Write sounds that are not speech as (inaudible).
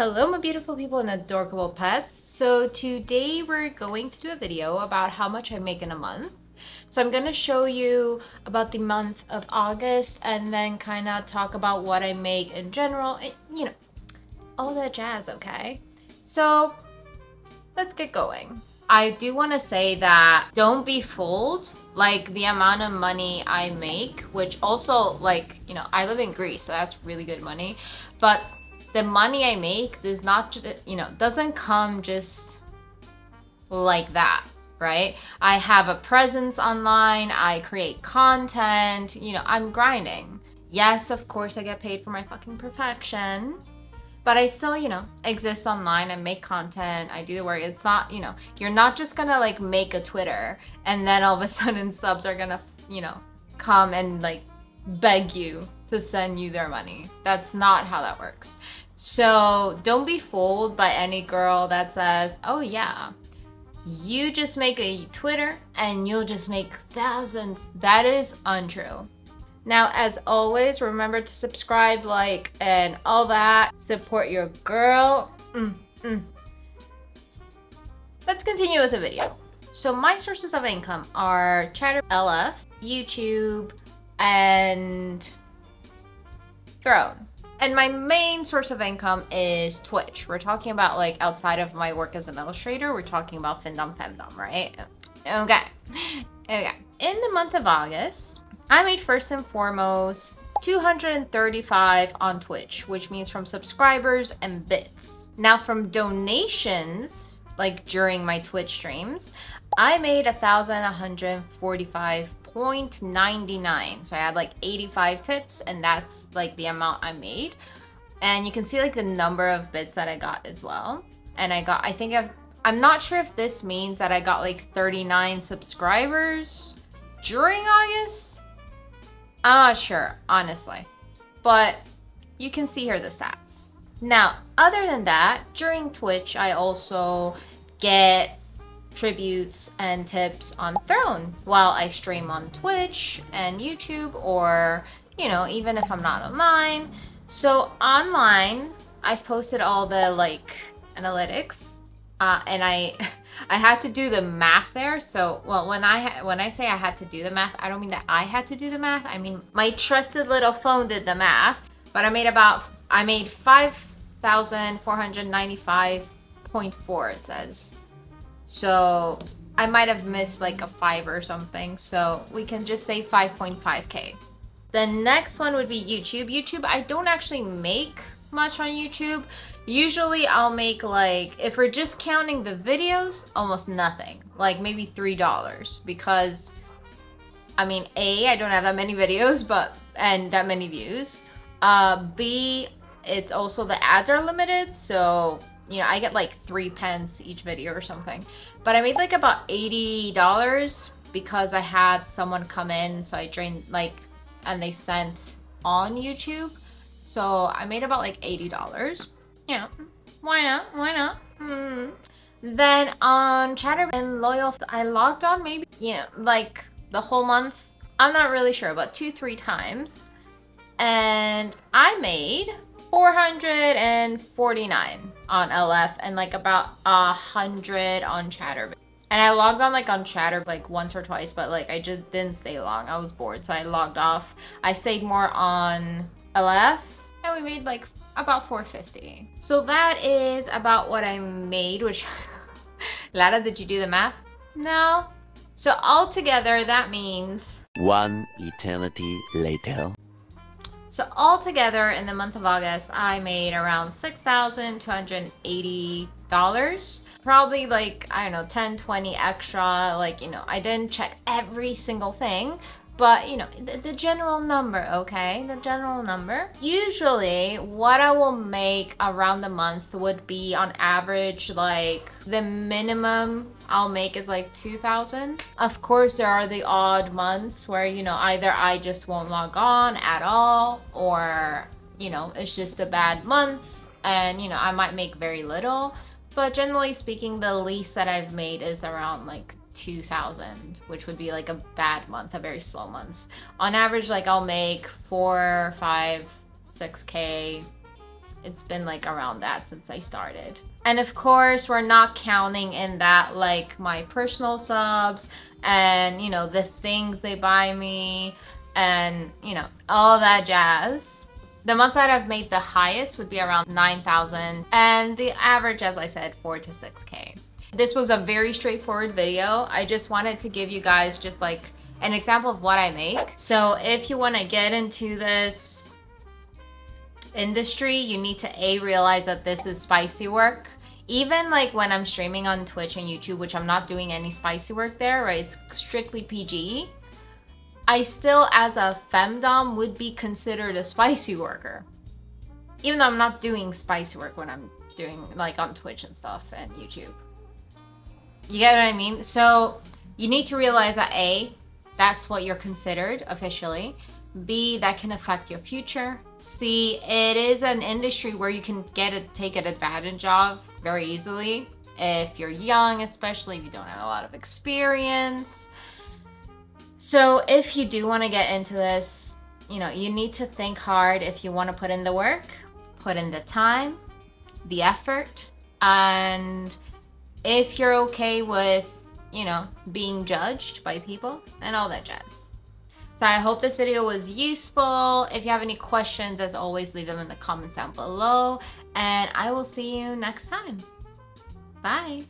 Hello my beautiful people and adorable pets. So today we're going to do a video about how much I make in a month. So I'm to show you about the month of August and then kind of talk about what I make in general, and, you know, all that jazz, okay? So let's get going. I do want to say that don't be fooled like the amount of money I make, which also like, you know, I live in Greece, so that's really good money. But the money I make does not, you know, doesn't come just like that, right? I have a presence online, I create content, you know, I'm grinding. Yes, of course, I get paid for my fucking perfection, but I still, you know, exist online and make content. I do the work. It's not, you know, you're not just gonna like make a Twitter and then all of a (laughs) sudden subs are gonna, you know, come and like beg you to send you their money. That's not how that works. So don't be fooled by any girl that says, oh yeah, you just make a Twitter and you'll just make thousands. That is untrue. Now, as always, remember to subscribe, like, and all that. Support your girl. Mm, mm. Let's continue with the video. So my sources of income are Chatter YouTube, and Throne. And my main source of income is Twitch. We're talking about like outside of my work as an illustrator, we're talking about Findom Femdom, right? Okay. Okay. In the month of August, I made first and foremost 235 on Twitch, which means from subscribers and bits. Now from donations, like during my Twitch streams, I made 1,145 0.99 so I had like 85 tips and that's like the amount I made. And you can see like the number of bits that I got as well. And I got I think I've I'm not sure if this means that I got like 39 subscribers during August. I'm not sure honestly. But you can see here the stats. Now other than that during Twitch I also get tributes and tips on Throne while I stream on Twitch and YouTube or, you know, even if I'm not online. So online, I've posted all the like analytics uh, and I (laughs) I had to do the math there. So, well, when I when I say I had to do the math, I don't mean that I had to do the math. I mean my trusted little phone did the math. But I made about I made five thousand four hundred ninety five point four. It says so I might have missed like a 5 or something. So we can just say 5.5k. The next one would be YouTube. YouTube, I don't actually make much on YouTube. Usually I'll make like, if we're just counting the videos, almost nothing. Like maybe $3 because I mean, A, I don't have that many videos, but, and that many views. Uh, B, it's also the ads are limited, so you know, I get like three pence each video or something. But I made like about $80 because I had someone come in. So I drained like, and they sent on YouTube. So I made about like $80. Yeah, why not? Why not? Mm. Then on Chatter and Loyal, I logged on maybe, you know, like the whole month. I'm not really sure, but two, three times. And I made 449 on LF and like about a hundred on Chatter. And I logged on like on Chatter like once or twice, but like I just didn't stay long. I was bored, so I logged off. I stayed more on LF and we made like about 450. So that is about what I made, which (laughs) Lara, did you do the math? No. So altogether, that means... One eternity later. So altogether in the month of August, I made around $6,280. Probably like, I don't know, 10, 20 extra. Like, you know, I didn't check every single thing, but you know, the, the, general number, okay? The general number. Usually what I will make around the month would be on average like the minimum I'll make is like 2000. Of course, there are the odd months where, you know, either I just won't log on at all or, you know, it's just a bad month and, you know, I might make very little. But generally speaking, the least that I've made is around like 2000 which would be like a bad month a very slow month on average like i'll make four five six k it's been like around that since I started. And of course, we're not counting in that like my personal subs and you know the things they buy me and you know all that jazz. The months that I've made the highest would be around 9,000 and the average as I said 4 to 6k. This was a very straightforward video. I just wanted to give you guys just like an example of what I make. So if you want to get into this industry, you need to A, realize that this is spicy work. Even like when I'm streaming on Twitch and YouTube, which I'm not doing any spicy work there, right? It's strictly PG. I still, as a femdom, would be considered a spicy worker. Even though I'm not doing spicy work when I'm doing like on Twitch and stuff and YouTube. You get what I mean? So you need to realize that A, that's what you're considered officially. B, that can affect your future. C, it is an industry where you can get it, take advantage of very easily. If you're young, especially if you don't have a lot of experience. So if you do want to get into this, you know, you need to think hard if you want to put in the work, put in the time, the effort, and if you're okay with, you know, being judged by people and all that jazz. So I hope this video was useful. If you have any questions, as always, leave them in the comments down below. And I will see you next time. Bye.